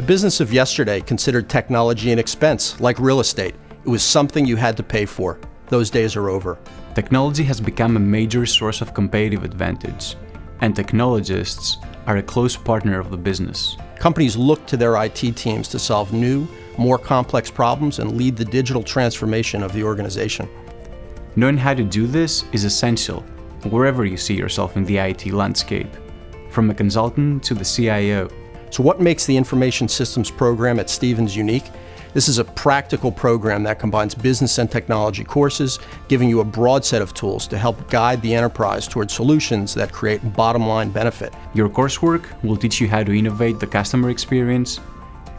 business of yesterday considered technology an expense, like real estate. It was something you had to pay for. Those days are over. Technology has become a major source of competitive advantage, and technologists are a close partner of the business. Companies look to their IT teams to solve new, more complex problems and lead the digital transformation of the organization. Knowing how to do this is essential wherever you see yourself in the IT landscape, from a consultant to the CIO. So what makes the Information Systems program at Stevens unique? This is a practical program that combines business and technology courses, giving you a broad set of tools to help guide the enterprise toward solutions that create bottom line benefit. Your coursework will teach you how to innovate the customer experience,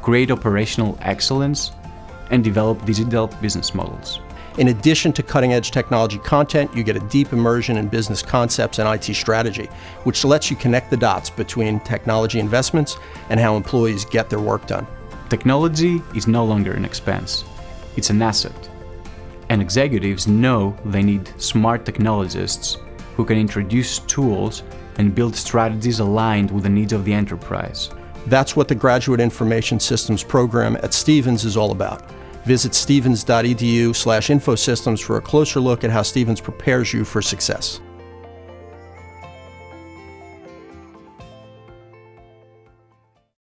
create operational excellence, and develop digital business models. In addition to cutting edge technology content, you get a deep immersion in business concepts and IT strategy, which lets you connect the dots between technology investments and how employees get their work done. Technology is no longer an expense, it's an asset. And executives know they need smart technologists who can introduce tools and build strategies aligned with the needs of the enterprise. That's what the Graduate Information Systems program at Stevens is all about. Visit stevens.edu slash infosystems for a closer look at how Stevens prepares you for success.